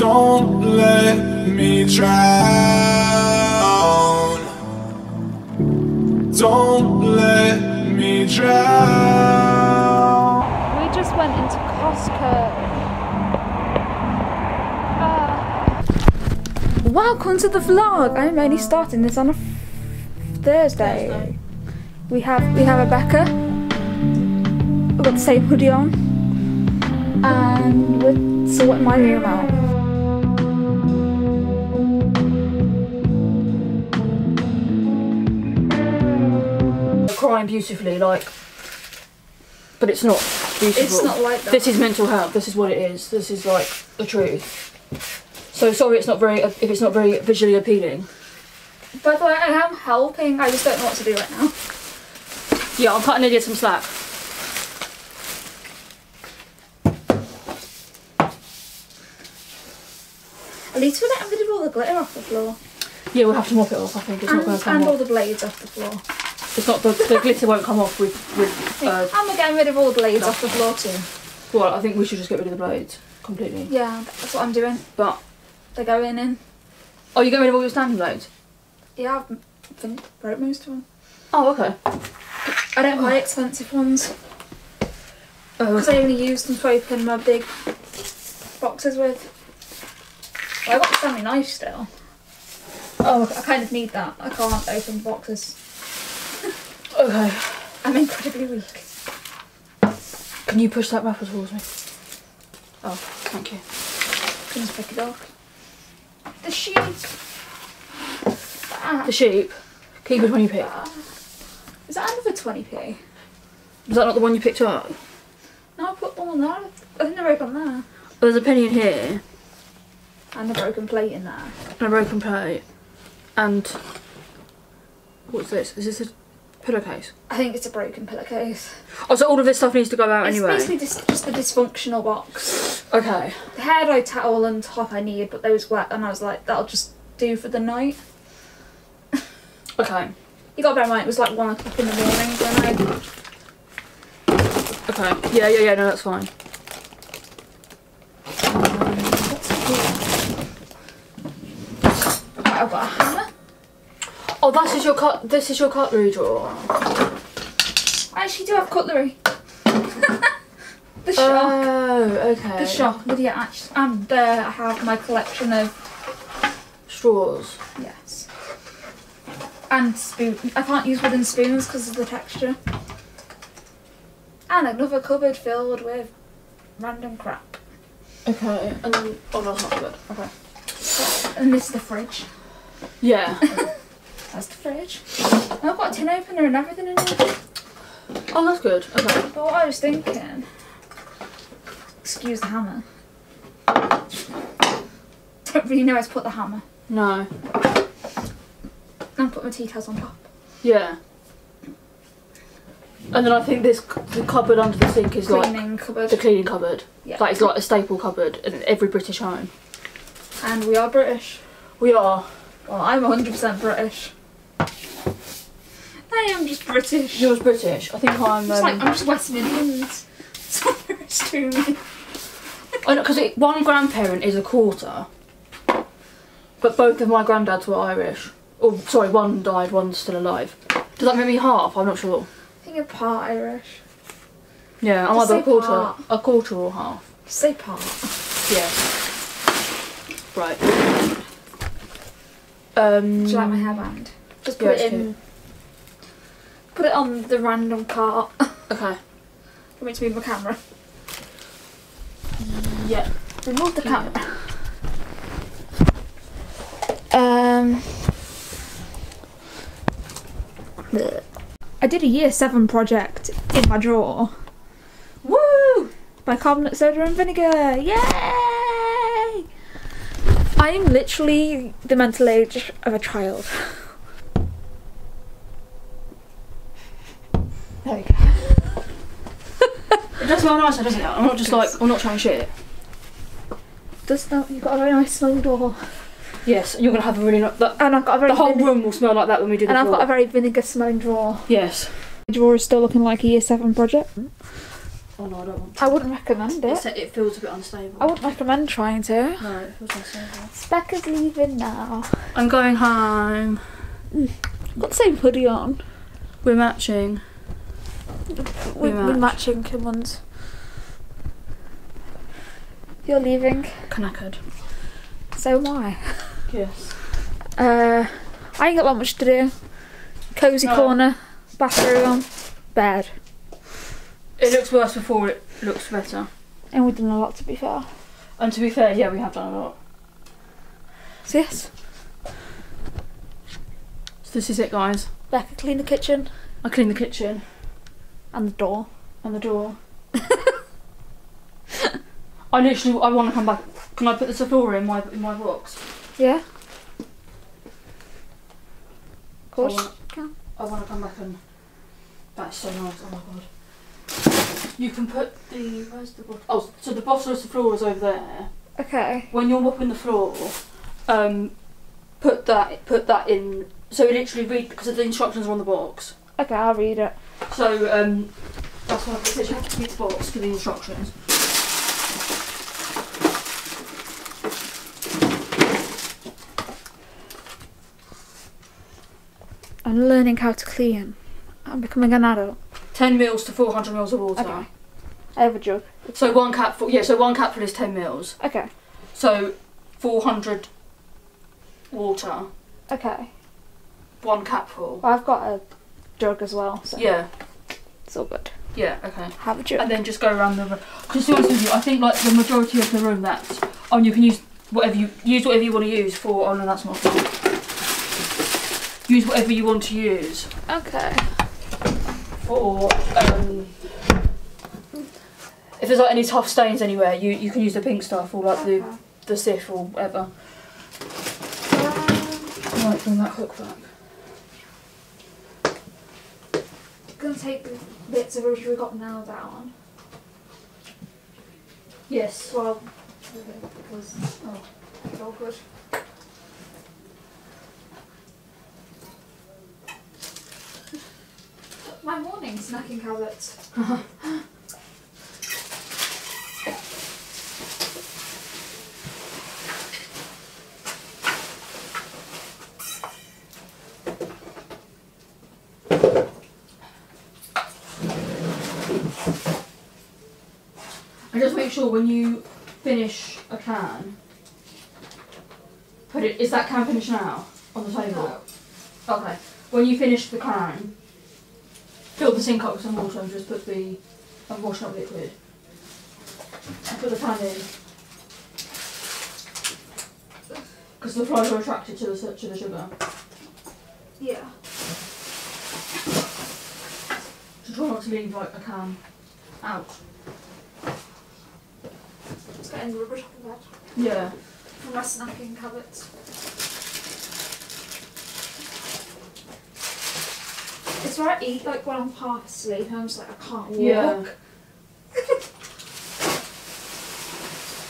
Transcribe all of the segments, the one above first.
Don't let me drown. Don't let me drown. We just went into Costco. Ah. Welcome to the vlog. I'm only starting this on a Thursday. We have we have Rebecca. We've got the same hoodie on, and we're sorting my room out. Crying beautifully, like, but it's not beautiful. It's not like that. This is mental health. This is what it is. This is like the truth. So sorry, it's not very if it's not very visually appealing. By the way, I am helping. I just don't know what to do right now. Yeah, I'm cutting Lydia some slack. At least we're getting rid of all the glitter off the floor. Yeah, we'll have to mop it off. I think it's not going to come and all off. the blades off the floor. It's not the, the glitter won't come off with with. Uh, and we're getting rid of all the blades off the floor too. well, I think we should just get rid of the blades completely. Yeah, that's what I'm doing. But They're going in. oh, you get rid of all your Stanley blades? Yeah, I've fin- broke most of them. Oh, okay. I don't buy expensive ones Oh, because I only use them to open my big boxes with. Well, I've got the Stanley knife still. Oh, I kind of need that. I can't open boxes. Okay. I'm incredibly weak. Can you push that wrapper towards me? Oh, thank you. Can just pick it up. The sheep. The sheep. Keep it 20p. is that another 20p? Was that not the one you picked up? No, I put one on there. I think they're open there. Oh, there's a penny in here And a broken plate in there. and a broken plate. And what's this? Is this a pillowcase? I think it's a broken pillowcase. Oh, so all of this stuff needs to go out It's anyway. basically just, just a dysfunctional box. Okay. The hair dye towel and top I need, but those wet, and I was like, that'll just do for the night. Okay. You got to bear in mind, it was like one o'clock in the morning when I. Okay. Yeah, yeah, yeah. No, that's fine. What's it Right, I've got a hammer. Oh, this is your cut. This is your cutlery drawer. I actually do have cutlery. the oh, shock. Oh, okay. the shock. Lydia actually. And there I have my collection of. Straws. Yes. And spoon. I can't use wooden spoons because of the texture. And another cupboard filled with random crap. Okay. And then, oh, that's not good. Okay. And this is the fridge. Yeah. That's the fridge. I've got a tin opener and everything in here. oh, that's good. Okay. But what I was thinking. Excuse the hammer. Don't really know where to put the hammer. No. And put my tea towels on top. Yeah. And then I think this the cupboard under the sink is like Cleaning cupboard. the cleaning cupboard. Yeah. That is like a staple cupboard in every British home. And we are British. We are. Well, I'm 100% British. I am just British. Yours British. I think I'm. It's like Um, I'm just West Midlands. So British to me. I know because one grandparent is a quarter, but both of my granddads were Irish. Oh, sorry, one died, one's still alive. Does that make me half? I'm not sure. I think you're part Irish. Yeah, I'm Just either a quarter, part. a quarter or half. Say part. Yeah. Right. Um. Do you like my hairband? Just put Yeah, it it's in. Put it on the random cart. Okay. For me to move my camera. Yeah. Remove the camera. Um. I did a year seven project in my drawer. Woo! Bicarbonate soda and vinegar. Yay! I'm literally the mental age of a child. There we go. It does smell nicer, doesn't it? I'm not just like I'm not trying to shit. Does that? You've got a very nice smelling door. Yes, you're gonna have a really nice. The, And I've got a very the whole room will smell like that when we do the and I've got a very vinegar smelling drawer. Yes. The drawer is still looking like a year seven project. Hmm? Oh no, I don't want. I wouldn't recommend It, it. it feels a bit unstable. I wouldn't recommend trying to. No, it feels unstable. Becca's leaving now. I'm going home. Mm. Got the same hoodie on. We're matching. We, We we're match. matching ones. You're leaving. Knackered. So am I. Yes. Uh, I ain't got that much to do. Cozy No. corner, bathroom, bed. It looks worse before it looks better. And we've done a lot to be fair. And to be fair, yeah, we have done a lot. So yes, So this is it, guys. Becca clean the kitchen I clean the kitchen and the door. and the door. I literally, I want to come back. Can I put the Zoflora in my in my box? Yeah. Of course. I wanna- I want to come back and. That's so nice. Oh my god. You can put the where's the bottle? Oh, so the bottle of Zoflora is over there. Okay. When you're mopping the floor, um, put that put that in. So literally read because the instructions are on the box. Okay, I'll read it. So um, that's why it says you have to read the box for the instructions. I'm learning how to clean. I'm becoming an adult. 10 mils to 400 mils of water. Okay. I have a jug. So one capful, yeah. So one capful is 10 mils. Okay. So 400 water, Okay. one capful. I've got a jug as well, so Yeah, it's all good. yeah, okay. Have a jug. And then just go around the room. Because to be honest with you, I think like the majority of the room that's on, you can use whatever you use whatever you want to use for. Oh no, that's not. Fun. Use whatever you want to use Okay. for. Um, if there's like any tough stains anywhere, you you can use the pink stuff or like the Okay. the Cif or whatever. Um, Right, bring that hook back. gonna take the bits of rubbish we got nailed down. Yes. Well, because oh, it's all good. My morning snacking habits. And just make sure when you finish a can, put it. Is that can finished now on the table? Okay. When you finish the can, fill the sink up with some water and just put the and washing up liquid. And put the pan in. Because the flies are attracted to the to the sugar. Yeah. So try not to leave like a can out. Just getting the rubbish the bed. Yeah. For my snacking habits. It's where I eat like when I'm half asleep and I'm just like I can't walk. Yeah.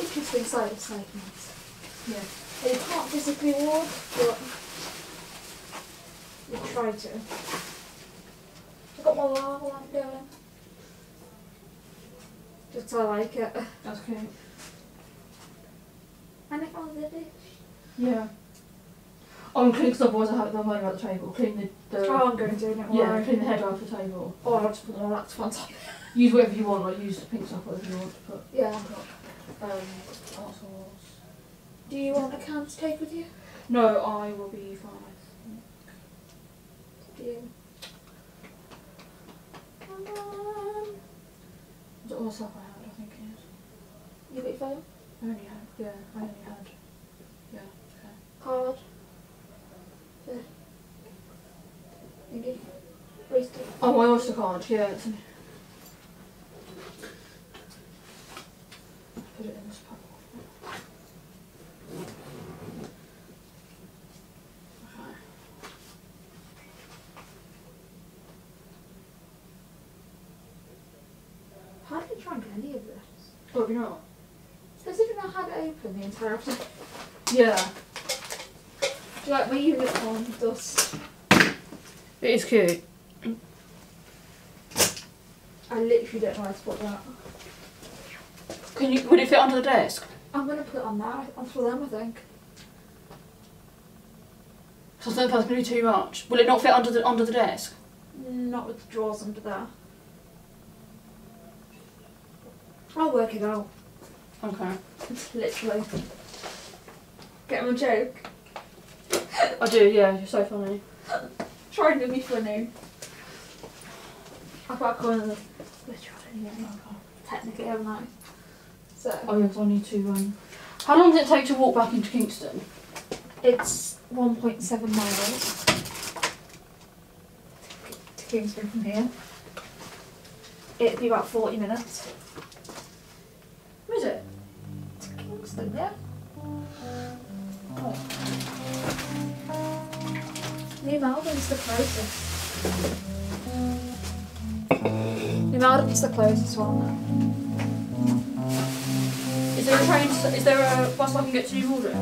Interesting side of cycling. Yeah. You can't physically walk, but you try to. I've got my lava lamp going. Just I like it. That's cute. And if I was a dish. Yeah. Oh, and clean because otherwise I have it on about the table. Clean the, the Oh, I'm going to, don't yeah, clean the head off the table. Oh, I'll just put all that on top. Use whatever you want, like use the pink stuff, whatever you want to put. Yeah. Um, else? Do you want a can to take with you? No, I will be fine. Do you? Um, Is it all the stuff I had? I think it is. you got your phone? I only had, yeah, I only had, yeah, okay. Card? Yeah. Thank you. Wasted. Oh, my Oyster card, yeah. It's in... Put it in this pack. Okay. How did you drink any of this? Oh, you not? As if I had it open the entire time. Yeah. Do you like my unicorn dust? It is cute. I don't know where to put that. Can you? Would it fit under the desk? I'm gonna put it on that, on for them, I think. So I think that's gonna be too much. Will it not fit under the under the desk? Not with the drawers under there. I'll work it out. Okay. Literally. Get my joke. I do. Yeah. You're so funny. Trying to be funny. I've got to go in the literal anyway. Technically, haven't I? So, Oh yeah, 'cause I need to. Um. How long does it take to walk back into Kingston? it's 1.7 miles to Kingston from here. It'd be about 40 minutes. Is it? To Kingston, yeah? Oh. New Malden's the closest. New Malden's the closest one. Is there a train? To, is there a bus I can get to New Malden?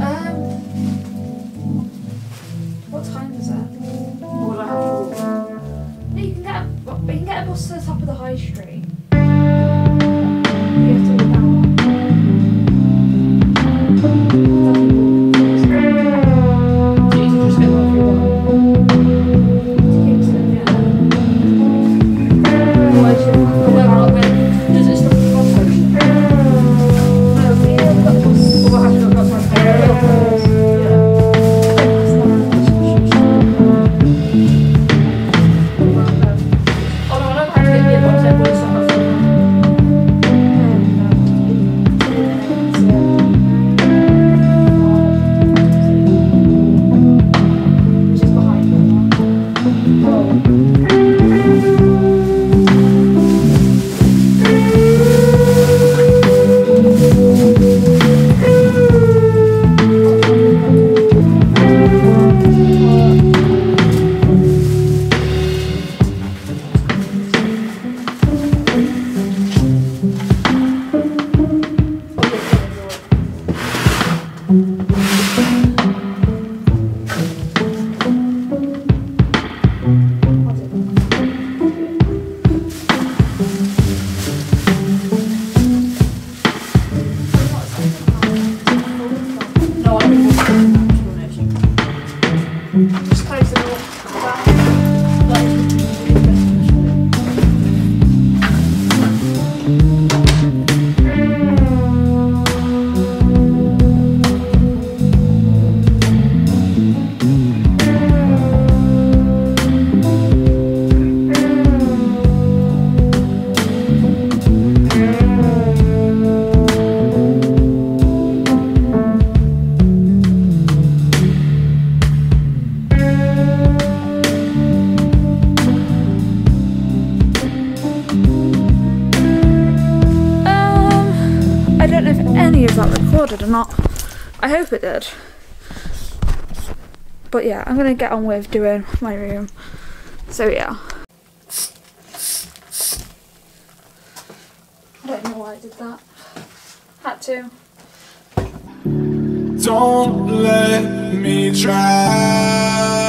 Um, what time is it? Or would I have to walk? No, you can get a, you can get a bus to the top of the high street. Recorded or not. I hope it did. But yeah, I'm gonna get on with doing my room. So yeah. I don't know why I did that. Had to. Don't let me try.